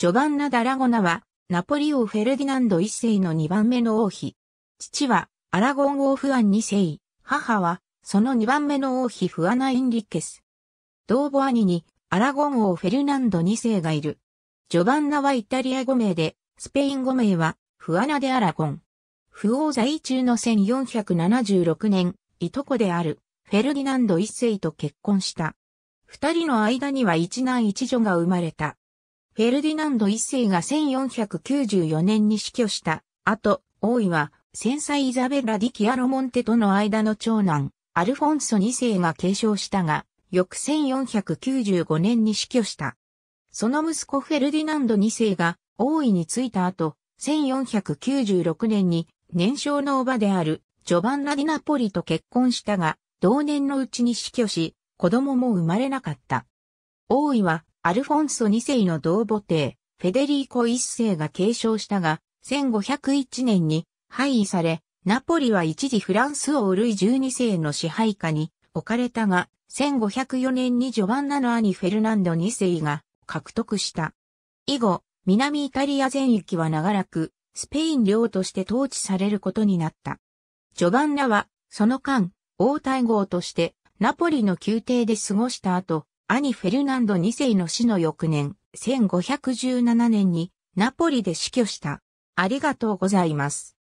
ジョバンナ・ダラゴナは、ナポリ王フェルディナンド一世の2番目の王妃。父は、アラゴン王フアン二世。母は、その2番目の王妃フアナ・インリッケス。同母兄に、アラゴン王フェルナンド二世がいる。ジョバンナはイタリア語名で、スペイン語名は、フアナ・デ・アラゴン。不王在中の1476年、いとこである、フェルディナンド一世と結婚した。二人の間には一男一女が生まれた。フェルディナンド一世が1494年に死去した後、王位は、繊細イザベラ・ディキアロモンテとの間の長男、アルフォンソ二世が継承したが、翌1495年に死去した。その息子フェルディナンド2世が王位についた後、1496年に年少のおばであるジョバンナ・ディナポリと結婚したが、同年のうちに死去し、子供も生まれなかった。王位はアルフォンソ2世の同母弟、フェデリーコ1世が継承したが、1501年に廃位され、ナポリは一時フランス王ルイ12世の支配下に置かれたが、1504年にジョバンナの兄フェルナンド2世が獲得した。以後、南イタリア全域は長らくスペイン領として統治されることになった。ジョバンナは、その間、王太后としてナポリの宮廷で過ごした後、兄フェルナンド2世の死の翌年、1517年にナポリで死去した。ありがとうございます。